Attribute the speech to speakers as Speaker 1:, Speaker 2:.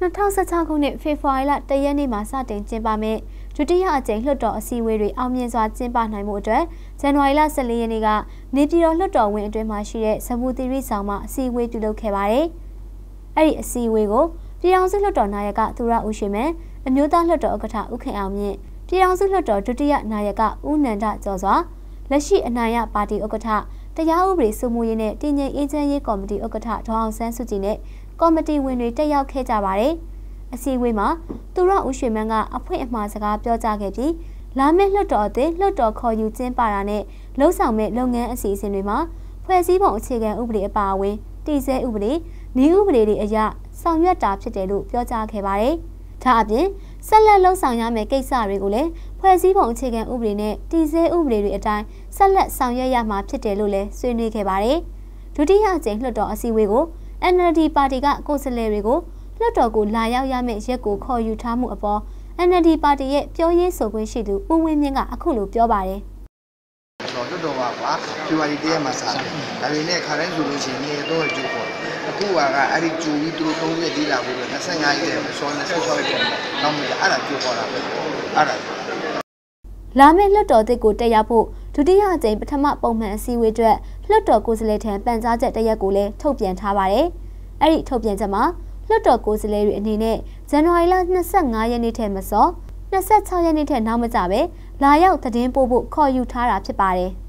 Speaker 1: 2016ခုနှစ်ဖေဖော်ဝါရီလတရက်နေ့မှာစတင်ကျင်းပမယ့်ဒုတိယအကြိမ်လွှတ်တော်အစည်းအဝေးတွေအောင်မြင်စွာကျင်းပနိုင်မှုအတွက်ဇန်နဝါရီလ14ရက်နေ့ကနေပြည်တော်လွှတ်တော်ဝင်းအတွင်းမှာရှိတဲ့ဇမူတီရီဆောင်မှာအစည်းအဝေးပြုလုပ်ခဲ့ပါတယ်။အဲ့ဒီအစည်းအဝေးကိုပြည်အောင်စုလွှတ်တော်နာယကသူရဦးရှိမန်အမျိုးသားလွှတ်တော်ဥက္ကဋ္ဌဦးခင်အောင်မြင့်ပြည်အောင်စုလွှတ်တော်ဒုတိယနာယကဦးနန္ဒကျော်စွာ လက်ရှိအနိုင်ရပါတီဥက္ကဋ္ဌတရားဥပဒေစိုးမိုးရေးနဲ့တည်ငြိမ်အေးချမ်းရေးကော်မတီဥက္ကဋ္ဌဒေါအောင်ဆန်းစုကြည်နဲ့ကော်မတီဝင်တွေတက်ရောက်ခဲ့ကြပါတယ်။အစည်းအဝေးမှာသူရဦးရွှေမန်းကအဖွင့်အမှားစကားပြောကြားခဲ့ပြီးလာမယ့်လွှတ်တော်အသစ်လွှတ်တော်ခေါ်ယူကျင်းပတာနဲ့လှုပ်ဆောင်မဲ့လုပ်ငန်းအစီအစဉ်တွေမှာဖွဲ့စည်းပုံအခြေခံဥပဒေအပါအဝင်တည်ဆဲဥပဒေ၊နည်းဥပဒေတွေအရဆောင်ရွက်တာဖြစ်တယ်လို့ပြောကြားခဲ့ပါတယ်။ ဒါအပြင်ဆက်လက်လှုပ်ဆောင်ရမယ့်ကိစ္စတွေကိုလည်းဖွဲ့စည်းပုံအခြေခံဥပဒေနဲ့တည်ဆဲဥပဒေတွေအတိုင်းဆက်လက်ဆောင်ရွက်ရမှာဖြစ်တယ်လို့လည်းဆွေးနွေးခဲ့ပါတယ်။ဒုတိယအကြိမ်လွှတ်တော်အစည်းအဝေးကို NLD ပါတီကကိုယ်စားလှယ်တွေကိုလွှတ်တော်ကိုလာရောက်ရမယ့်ရက်ကိုခေါ်ယူထားမှုအပေါ် NLD ပါတီရဲ့ပြောရေးဆိုခွင့်ရှိသူဦးဝင်းမြင့်ကအခုလိုပြောပါတယ်။
Speaker 2: ဆိုတော့တော်ပါကွာဖြူပါတီတရက်မှာစားတယ်။ဒါပေမဲ့ခါတိုင်းဆိုလို့ရှိရင်နေတော့ကျိုးပေါ်။ အခုကအဲ့ဒီကျိုးပြီးသူတို့30တီးလာပြီးတော့25ရက်ဆော26ရက်။နောက်မှအဲ့ဒါကျိုးပေါ်လာပဲ။အဲ့ဒါ
Speaker 1: လာမယ့်လွှတ်တော်တစ်ကိုတက်ရောက်ဖို့ဒုတိယအကြိမ်ပထမပုံမှန်အစည်းအဝေးအတွက်လွှတ်တော်ကိုယ်စားလှယ်ထံပန်ကြားချက်တရက်ကိုလည်းထုတ်ပြန်ထားပါတယ်။အဲ့ဒီထုတ်ပြန်ချက်မှာလွှတ်တော်ကိုယ်စားလှယ်တွေအနေနဲ့ဇန်နဝါရီလ25ရက်နေ့ထဲမစော26ရက်နေ့ထဲနောက်မကြပဲလာရောက်သတင်းပို့ဖို့ခေါ်ယူထားတာဖြစ်ပါတယ်။